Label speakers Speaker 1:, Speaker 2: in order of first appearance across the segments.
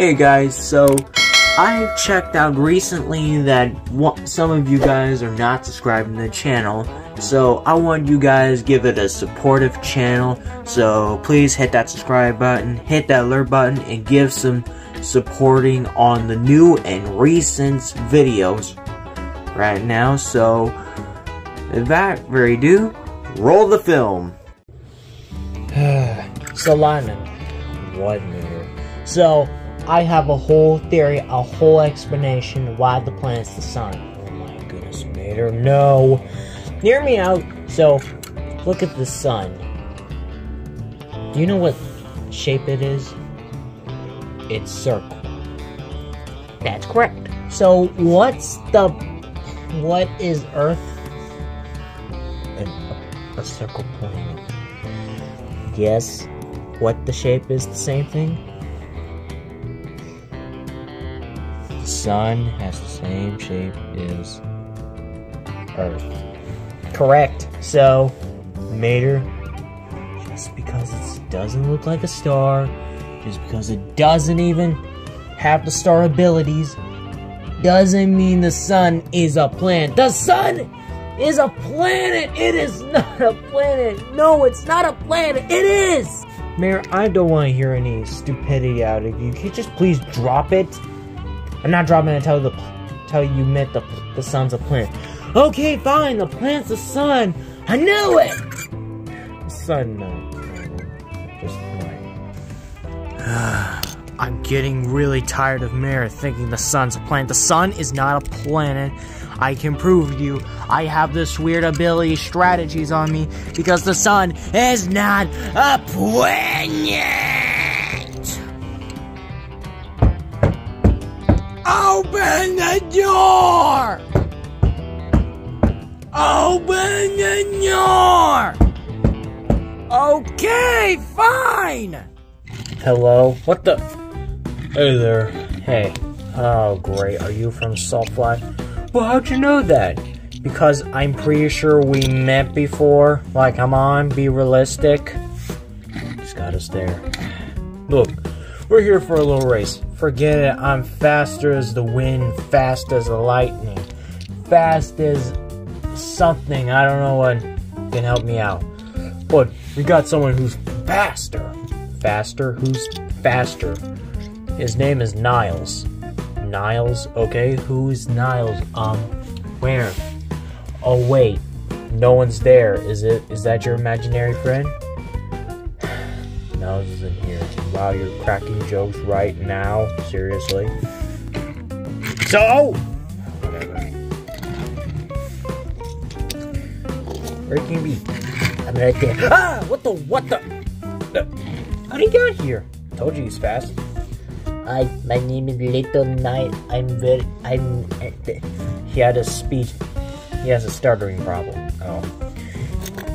Speaker 1: Hey guys, so I checked out recently that some of you guys are not subscribing to the channel, so I want you guys give it a supportive channel, so please hit that subscribe button, hit that alert button, and give some supporting on the new and recent videos right now, so without further ado, roll the film.
Speaker 2: so Lyman, what? So, I have a whole theory, a whole explanation why the planet's the sun. Oh my goodness, Mater, no. Hear me out. So, look at the sun. Do you know what shape it is? It's circle. That's correct. So, what's the... What is Earth? A, a circle planet. Yes. What the shape is the same thing? Sun has the same shape as Earth. Correct. So, Mater, just because it doesn't look like a star, just because it doesn't even have the star abilities, doesn't mean the sun is a planet. The sun is a planet! It is not a planet! No, it's not a planet! It is! Mayor, I don't want to hear any stupidity out of you. Can you just please drop it? I'm not dropping tell the tell you met the the sun's a planet. Okay, fine. The planet's the sun. I knew it. The sun, no, just I'm getting really tired of Mater thinking the sun's a planet. The sun is not a planet. I can prove to you I have this weird ability strategies on me because the sun is not a planet. Open the door! Open the door! Okay, fine! Hello? What the? Hey there. Hey. Oh, great. Are you from Saltfly? Well, how'd you know that? Because I'm pretty sure we met before. Like, come on, be realistic. Just got us there. Look, we're here for a little race. Forget it, I'm faster as the wind, fast as the lightning, fast as something, I don't know what can help me out. But we got someone who's faster. Faster? Who's faster? His name is Niles. Niles? Okay, who's Niles? Um, where? Oh wait, no one's there. Is it? Is that your imaginary friend? Niles isn't here. Wow, you're cracking jokes right now? Seriously? So! Whatever. Where can you be? I'm right there. Ah! What the? What the? How'd he get here? Told you he's fast.
Speaker 3: Hi, my name is Little Knight. I'm very. I'm.
Speaker 2: He had a speech. He has a stuttering problem. Oh.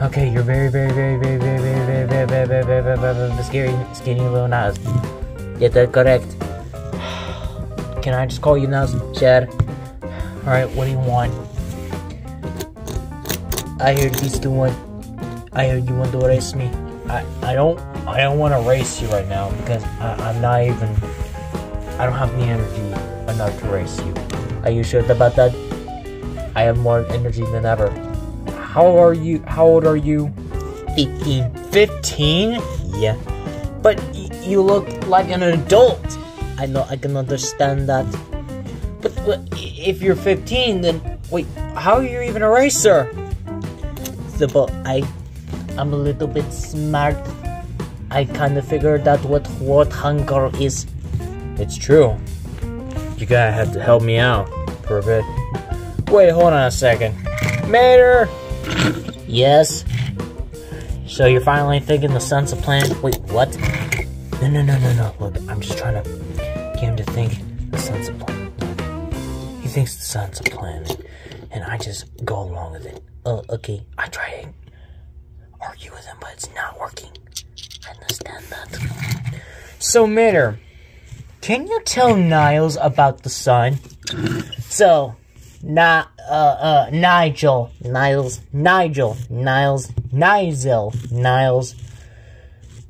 Speaker 2: Okay, you're very, very, very, very, very, very, very, very, very, very, very, very, very scary, skinny little Nas.
Speaker 3: Yeah, that's correct.
Speaker 2: Can I just call you Nas?
Speaker 3: Sure.
Speaker 2: Alright, what do you want?
Speaker 3: I heard these two want. I heard you want to race me.
Speaker 2: I, I don't I don't want to race you right now because I, I'm not even I don't have the energy enough to race you.
Speaker 3: Are you sure about that?
Speaker 2: I have more energy than ever. How are you? How old are you?
Speaker 3: 15.
Speaker 2: 15?
Speaker 3: Yeah.
Speaker 2: But you look like an adult.
Speaker 3: I know, I can understand that.
Speaker 2: But, but if you're 15, then wait, how are you even a racer?
Speaker 3: But I, I'm a little bit smart. I kind of figured out what what hunger is.
Speaker 2: It's true. You gotta have to help me out for a bit. Wait, hold on a second. Mater!
Speaker 3: Yes?
Speaker 2: So you're finally thinking the sun's a planet? Wait, what? No, no, no, no, no. Look, I'm just trying to get him to think the sun's a planet. He thinks the sun's a planet, and I just go along with it.
Speaker 3: Oh, okay.
Speaker 2: I try to argue with him, but it's not working.
Speaker 3: I understand that.
Speaker 2: So, Mater, can you tell Niles about the sun?
Speaker 3: So, Na, uh, uh, Nigel, Niles, Nigel, Niles, Nigel, Niles.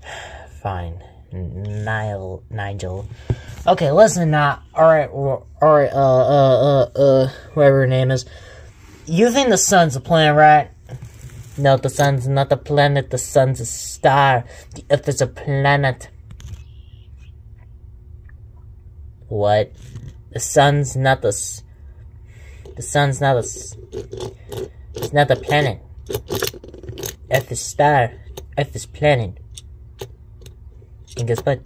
Speaker 3: Fine. Nile, Nigel. Okay, listen now. Alright, alright, uh, uh, uh, uh, whoever her name is. You think the sun's a planet, right? No, the sun's not a planet, the sun's a star. The earth is a planet. What? The sun's not the. S- the sun's not a. It's not a planet. Earth is star. Earth is planet. And guess what?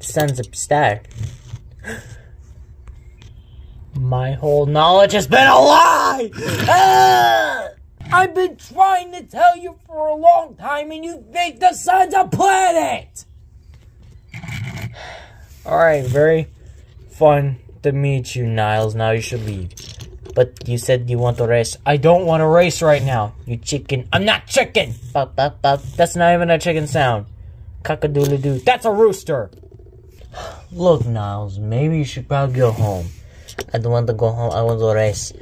Speaker 3: The sun's a star. My whole knowledge has been a lie! Ah! I've been trying to tell you for a long time, and you think the sun's a planet!
Speaker 2: Alright, very fun to meet you, Niles. Now you should leave.
Speaker 3: But you said you want to race.
Speaker 2: I don't want to race right now, you chicken.
Speaker 3: I'm not chicken! Bop, bop, bop.
Speaker 2: That's not even a chicken sound. Cockadoodle doo. That's a rooster! Look, Niles, maybe you should probably go home.
Speaker 3: I don't want to go home. I want to race.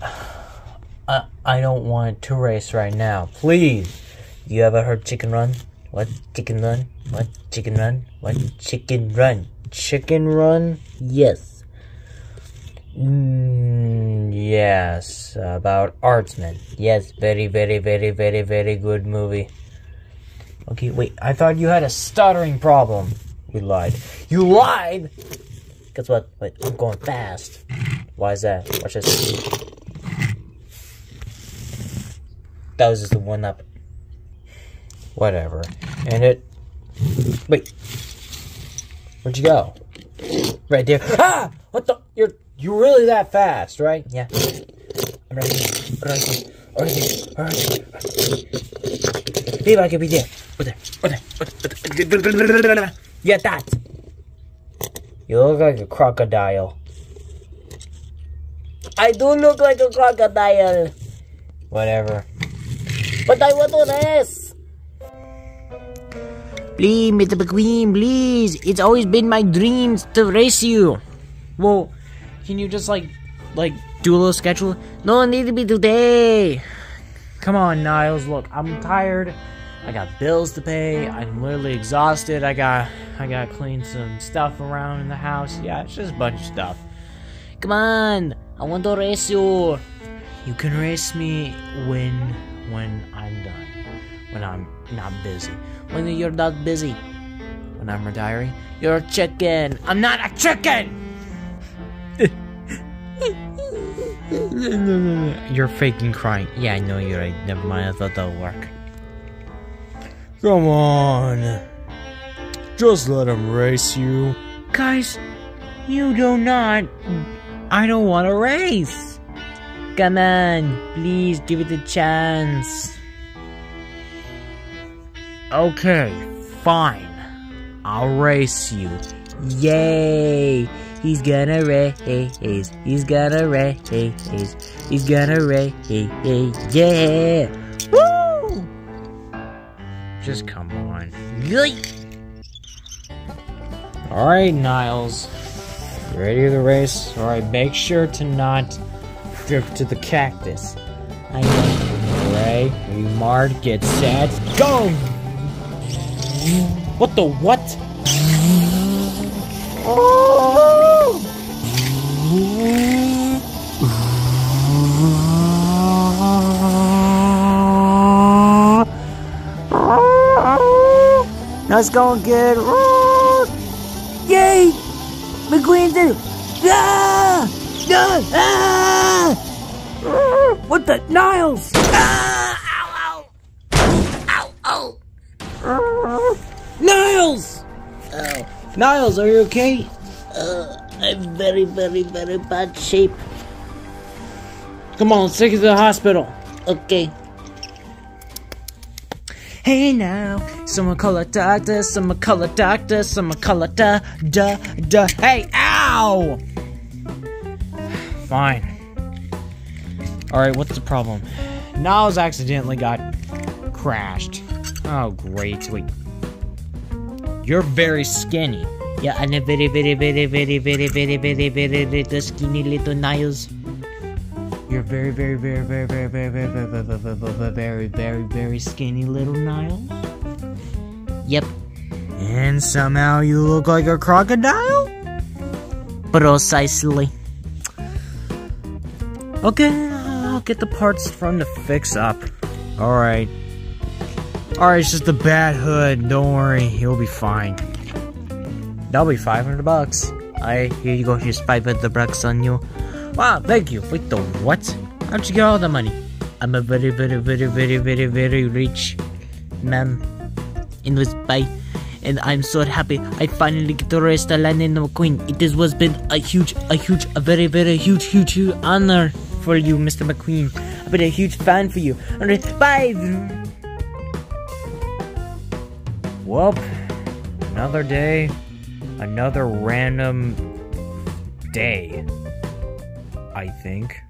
Speaker 2: I, I don't want to race right now. Please.
Speaker 3: You ever heard chicken run? What? Chicken run? What? Chicken run? What? Chicken run?
Speaker 2: Chicken Run?
Speaker 3: Yes.
Speaker 2: Mm, yes, about Aardman.
Speaker 3: Yes, very, very, very, very, very good movie.
Speaker 2: Okay, wait, I thought you had a stuttering problem. We lied. You lied!
Speaker 3: Guess what? Wait, I'm going fast.
Speaker 2: Why is that? Watch this.
Speaker 3: That was just the one up.
Speaker 2: Whatever. And it. Wait. Where'd you go? Right there. Ah! What the? You're you're really that fast, right?
Speaker 3: Yeah.
Speaker 2: I'm right here. Right here. Right here. Right here. Maybe I could be there. Over there. Over there. Yeah, that. You look like a crocodile.
Speaker 3: I do look like a crocodile,
Speaker 2: Whatever.
Speaker 3: but I want to race. Please, Mr. McQueen, please. It's always been my dreams to race you.
Speaker 2: Well, can you just like, like, do a little schedule?
Speaker 3: No, it need to be today.
Speaker 2: Come on, Niles. Look, I'm tired. I got bills to pay. I'm literally exhausted. I got, I got to clean some stuff around in the house. Yeah, it's just a bunch of stuff.
Speaker 3: Come on, I want to race you.
Speaker 2: You can race me when, when I'm done. When I'm not busy.
Speaker 3: When you're not busy,
Speaker 2: When I'm retiring.
Speaker 3: you're a chicken. I'm not a chicken.
Speaker 2: You're faking crying.
Speaker 3: Yeah, I know you're right. Never mind. I thought that'll work.
Speaker 2: Come on. Just let him race you.
Speaker 3: Guys, you do not. I don't want to race. Come on, please give it a chance.
Speaker 2: Okay, fine. I'll race you.
Speaker 3: Yay! He's gonna race. He's gonna race. He's gonna race. Yeah! Woo!
Speaker 2: Just come on. Alright, Niles. Ready to the race? Alright, make sure to not drift to the cactus.
Speaker 3: I know.
Speaker 2: Ready? Are you marred? Get set. Go! What the what? Oh!
Speaker 3: That's going good. Yay! McQueen did it! Ah! Ah! Ah! What the? Niles! Ah! Ow, ow! Ow, ow!
Speaker 2: Niles!
Speaker 3: Oh,
Speaker 2: Niles, are you okay?
Speaker 3: uh, I'm very, very, very bad shape.
Speaker 2: Come on, let's take you to the hospital.
Speaker 3: Okay.
Speaker 2: Hey now, someone call a doctor, someone call a doctor, someone call a da, da, da. Hey, ow! fine. Alright, what's the problem? Niles accidentally got crashed. Oh, great. Wait. You're very skinny.
Speaker 3: Yeah, and a very, very, very, very, very, very, very, very little skinny little Niles.
Speaker 2: You're very, very, very, very, very, very, very, very, very, very, very, very, very, very skinny little Niles.
Speaker 3: Yep,
Speaker 2: And somehow you look like a crocodile?
Speaker 3: precisely.
Speaker 2: Okay, I'll get the parts from the fix up. Alright. Alright, it's just a bad hood. Don't worry, you'll be fine. That'll be 500 bucks.
Speaker 3: Alright, here you go. Here's 500 bucks on you.
Speaker 2: Wow, thank you. Wait, the what? How'd you get all the money?
Speaker 3: I'm a very, very, very, very, very, very rich man in this bay. And I'm so happy I finally get to rest the land in the McQueen. It is, was been a huge, a huge, a very, very huge, huge, huge honor for you, Mr. McQueen. I've been a huge fan for you. Alright, bye!
Speaker 2: Well, another day, another random day. I think.